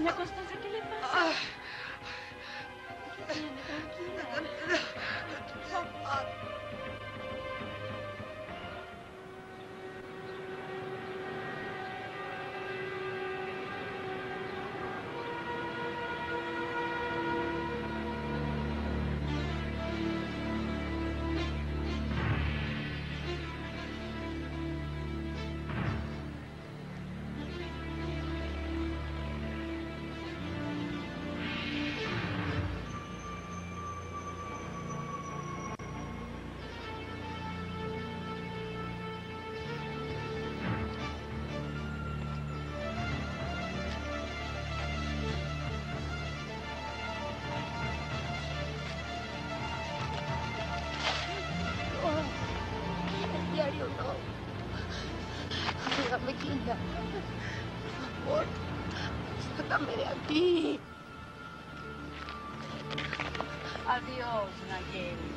Doña Constanza, ¿qué le pasa? Ah. Tranquila, tranquila. Por favor, sácame de aquí. Adiós, Nayeli.